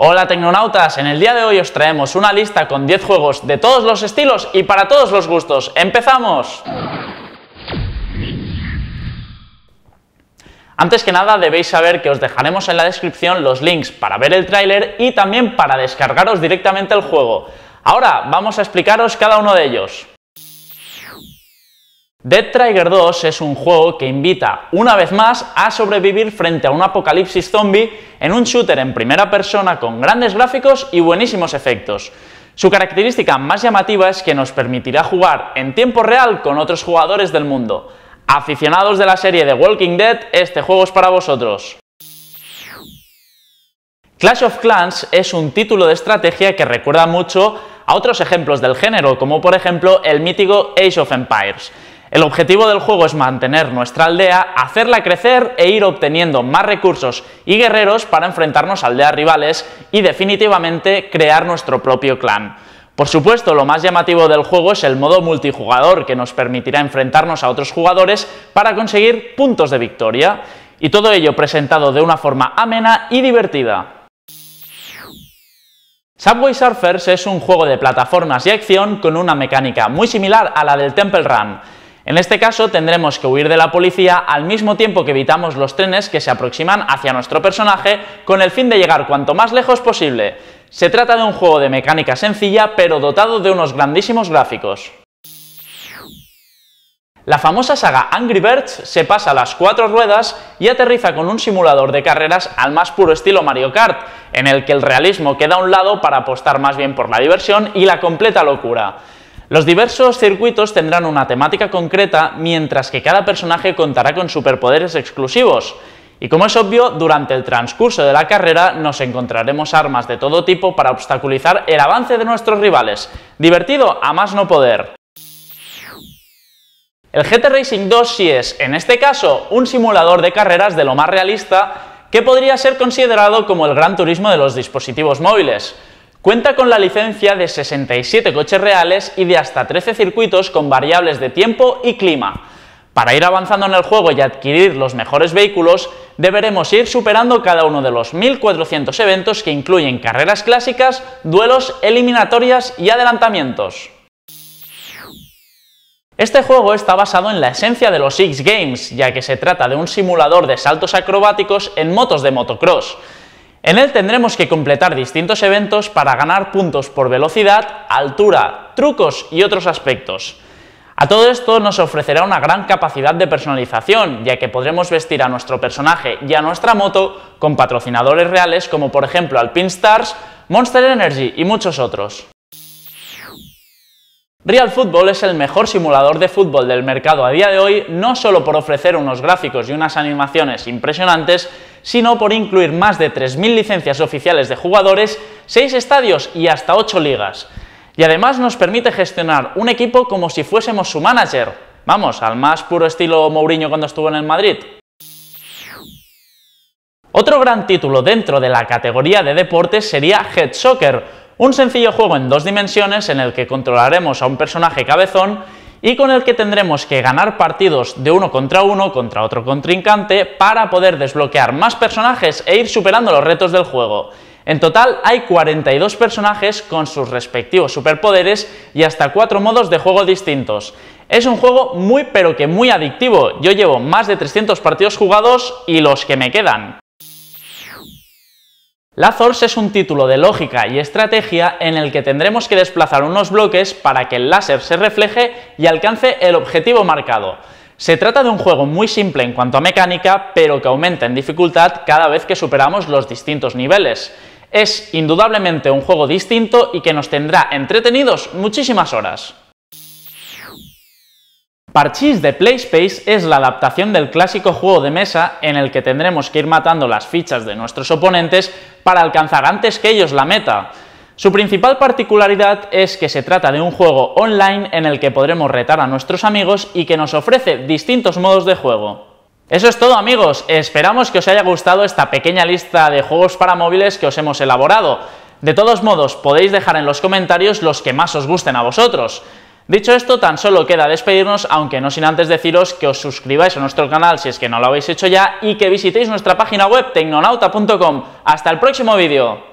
Hola tecnonautas, en el día de hoy os traemos una lista con 10 juegos de todos los estilos y para todos los gustos. ¡Empezamos! Antes que nada debéis saber que os dejaremos en la descripción los links para ver el tráiler y también para descargaros directamente el juego. Ahora vamos a explicaros cada uno de ellos. Dead Trigger 2 es un juego que invita una vez más a sobrevivir frente a un apocalipsis zombie en un shooter en primera persona con grandes gráficos y buenísimos efectos. Su característica más llamativa es que nos permitirá jugar en tiempo real con otros jugadores del mundo. Aficionados de la serie de Walking Dead, este juego es para vosotros. Clash of Clans es un título de estrategia que recuerda mucho a otros ejemplos del género, como por ejemplo el mítico Age of Empires. El objetivo del juego es mantener nuestra aldea, hacerla crecer e ir obteniendo más recursos y guerreros para enfrentarnos a aldeas rivales y definitivamente crear nuestro propio clan. Por supuesto, lo más llamativo del juego es el modo multijugador que nos permitirá enfrentarnos a otros jugadores para conseguir puntos de victoria. Y todo ello presentado de una forma amena y divertida. Subway Surfers es un juego de plataformas y acción con una mecánica muy similar a la del Temple Run. En este caso tendremos que huir de la policía al mismo tiempo que evitamos los trenes que se aproximan hacia nuestro personaje con el fin de llegar cuanto más lejos posible. Se trata de un juego de mecánica sencilla pero dotado de unos grandísimos gráficos. La famosa saga Angry Birds se pasa a las cuatro ruedas y aterriza con un simulador de carreras al más puro estilo Mario Kart, en el que el realismo queda a un lado para apostar más bien por la diversión y la completa locura. Los diversos circuitos tendrán una temática concreta, mientras que cada personaje contará con superpoderes exclusivos. Y como es obvio, durante el transcurso de la carrera nos encontraremos armas de todo tipo para obstaculizar el avance de nuestros rivales. Divertido a más no poder. El GT Racing 2 sí es, en este caso, un simulador de carreras de lo más realista que podría ser considerado como el gran turismo de los dispositivos móviles. Cuenta con la licencia de 67 coches reales y de hasta 13 circuitos con variables de tiempo y clima. Para ir avanzando en el juego y adquirir los mejores vehículos, deberemos ir superando cada uno de los 1400 eventos que incluyen carreras clásicas, duelos, eliminatorias y adelantamientos. Este juego está basado en la esencia de los X Games, ya que se trata de un simulador de saltos acrobáticos en motos de motocross. En él tendremos que completar distintos eventos para ganar puntos por velocidad, altura, trucos y otros aspectos. A todo esto nos ofrecerá una gran capacidad de personalización, ya que podremos vestir a nuestro personaje y a nuestra moto con patrocinadores reales como por ejemplo Alpine Stars, Monster Energy y muchos otros. Real Football es el mejor simulador de fútbol del mercado a día de hoy, no solo por ofrecer unos gráficos y unas animaciones impresionantes, sino por incluir más de 3.000 licencias oficiales de jugadores, 6 estadios y hasta 8 ligas. Y además nos permite gestionar un equipo como si fuésemos su manager. Vamos, al más puro estilo Mourinho cuando estuvo en el Madrid. Otro gran título dentro de la categoría de deportes sería Head Soccer, un sencillo juego en dos dimensiones en el que controlaremos a un personaje cabezón y con el que tendremos que ganar partidos de uno contra uno contra otro contrincante para poder desbloquear más personajes e ir superando los retos del juego. En total hay 42 personajes con sus respectivos superpoderes y hasta 4 modos de juego distintos. Es un juego muy pero que muy adictivo, yo llevo más de 300 partidos jugados y los que me quedan. Lazors es un título de lógica y estrategia en el que tendremos que desplazar unos bloques para que el láser se refleje y alcance el objetivo marcado. Se trata de un juego muy simple en cuanto a mecánica, pero que aumenta en dificultad cada vez que superamos los distintos niveles. Es indudablemente un juego distinto y que nos tendrá entretenidos muchísimas horas. Parchís de PlaySpace es la adaptación del clásico juego de mesa en el que tendremos que ir matando las fichas de nuestros oponentes para alcanzar antes que ellos la meta. Su principal particularidad es que se trata de un juego online en el que podremos retar a nuestros amigos y que nos ofrece distintos modos de juego. Eso es todo amigos, esperamos que os haya gustado esta pequeña lista de juegos para móviles que os hemos elaborado. De todos modos, podéis dejar en los comentarios los que más os gusten a vosotros. Dicho esto, tan solo queda despedirnos, aunque no sin antes deciros que os suscribáis a nuestro canal si es que no lo habéis hecho ya y que visitéis nuestra página web tecnonauta.com. Hasta el próximo vídeo.